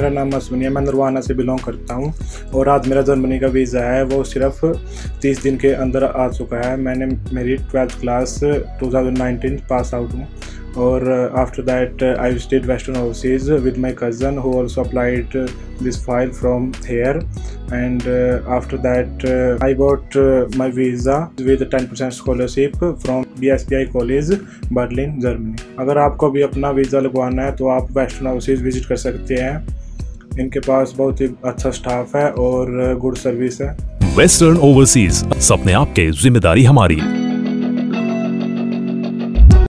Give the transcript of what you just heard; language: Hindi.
मेरा नाम मसमनी है। मैं नरवाना से बिलोंग करता हूँ और आज मेरा जर्मनी का वीज़ा है। वो सिर्फ़ तीस दिन के अंदर आ चुका है। मैंने मेरी ट्वेल्थ क्लास 2019 पास आउट हूँ और after that I visited Western Overseas with my cousin who also applied this file from here and after that I got my visa with 10% scholarship from BSPI college Berlin Germany अगर आपको भी अपना वीज़ा लगवाना है तो आप वेस्टर्न ओवरसीज विज़िट कर सकते हैं। इनके पास बहुत ही अच्छा स्टाफ है और गुड सर्विस है। वेस्टर्न ओवरसीज सपने आपके, ज़िम्मेदारी हमारी।